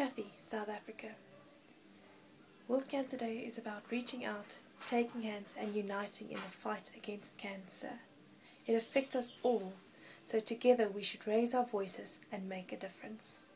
Cathy, South Africa. World Cancer Day is about reaching out, taking hands, and uniting in the fight against cancer. It affects us all, so together we should raise our voices and make a difference.